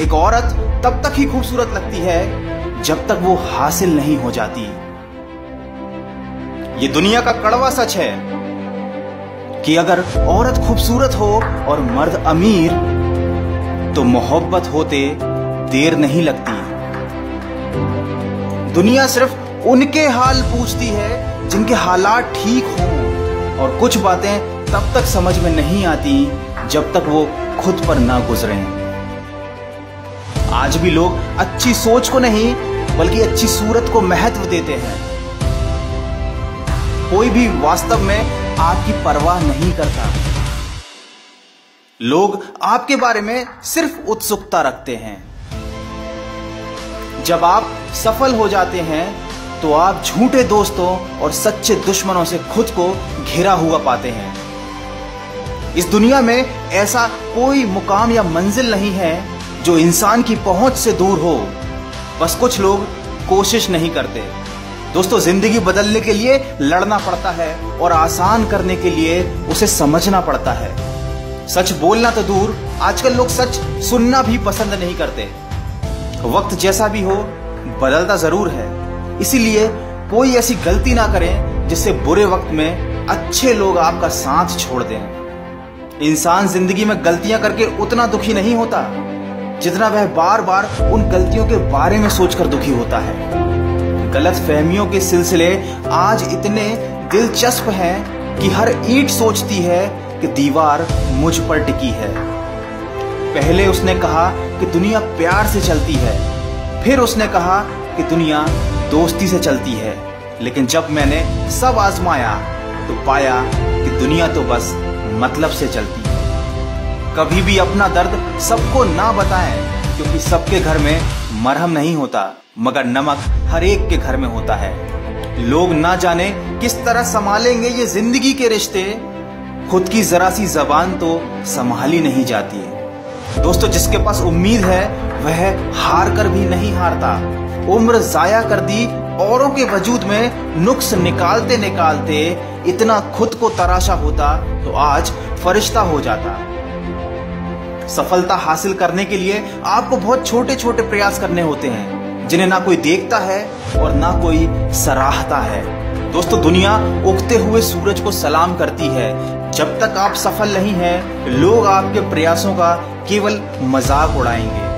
एक औरत तब तक ही खूबसूरत लगती है, जब तक वो हासिल नहीं हो जाती। ये दुनिया का कड़वा सच है कि अगर औरत खूबसूरत हो और मर्द अमीर तो मोहब्बत होते देर नहीं लगती। दुनिया सिर्फ़ उनके हाल पूछती है, जिनके हालात ठीक हो, और कुछ बातें तब तक समझ में नहीं आती, जब तक वो खुद पर ना गुजरे। आज भी लोग अच्छी सोच को नहीं, बल्कि अच्छी सूरत को महत्व देते हैं। कोई भी वास्तव में आपकी परवाह नहीं करता। लोग आपके बारे में सिर्फ़ उत्सुकता रखते हैं। जब आप सफल हो जाते हैं तो आप झूठे दोस्तों और सच्चे दुश्मनों से खुद को घिरा हुआ पाते हैं। इस दुनिया में ऐसा कोई मुकाम या मंजिल नहीं है जो इंसान की पहुँच से दूर हो, बस कुछ लोग कोशिश नहीं करते। दोस्तों, ज़िंदगी बदलने के लिए लड़ना पड़ता है और आसान करने के लिए उसे समझना पड़ता है। सच बोलना तो दूर, आजकल लोग सच सुनना भी पसंद नहीं करते। वक्त जैसा भी हो, बदलता ज़रूर है। इसीलिए कोई ऐसी गलती ना करें जिससे बुरे वक्त में अच्छे लोग आपका साथ छोड़ दें। इंसान ज़िंदगी में गलतियाँ करके उतना दुखी नहीं होता। जितना वह बार बार उन गलतियों के बारे में सोचकर दुखी होता है। गलत फहमियों के सिलसिले आज इतने दिलचस्प हैं कि हर ईट सोचती है कि दीवार मुझ पर टिकी है। पहले उसने कहा कि दुनिया प्यार से चलती है। फिर उसने कहा कि दुनिया दोस्ती से चलती है। लेकिन जब मैंने सब आजमाया तो पाया कि दुनिया तो बस मतलब से चलती कभी भी अपना दर्द सबको ना बताएँ, क्योंकि सबके घर में मरहम नहीं होता, मगर नमक हर एक के घर में होता है। लोग ना जाने किस तरह संभालेंगे ये ज़िंदगी के रिश्ते। खुद की जरा सी जबान तो संभाली नहीं जाती दोस्तों, जिसके पास उम्मीद है, वह हार कर भी नहीं हारता। उम्र जाया कर दी औरों के वजूद में नुक्स निकालते निकालते इतना खुद को तराशा होता तो आज फरिश्ता हो जाता। सफलता हासिल करने के लिए आपको बहुत छोटे छोटे प्रयास करने होते हैं, जिन्हें ना कोई देखता है और ना कोई सराहता है। दोस्तों, दुनिया उगते हुए सूरज को सलाम करती है। जब तक आप सफल नहीं हैं, लोग आपके प्रयासों का केवल मज़ाक उड़ाएँगे।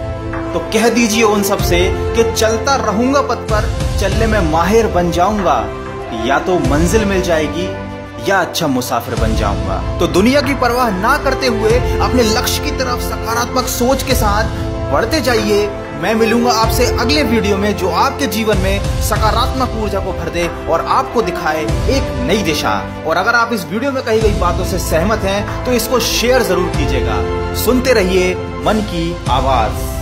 तो कह दीजिए उन सबसे कि चलता रहूँगा पथ पर, चलने में माहिर बन जाऊँगा, या तो मंजिल मिल जाएगी या अच्छा मुसाफिर बन जाऊँगा। तो दुनिया की परवाह ना करते हुए अपने लक्ष्य की तरफ़ सकारात्मक सोच के साथ बढ़ते जाइए। मैं मिलूँगा आपसे अगले वीडियो में जो आपके जीवन में सकारात्मक ऊर्जा को भर दे और आपको दिखाए एक नई दिशा। और अगर आप इस वीडियो में कही गई बातों से सहमत हैं तो इसको शेयर ज़रूर कीजिएगा। सुनते रहिए मन की आवाज़।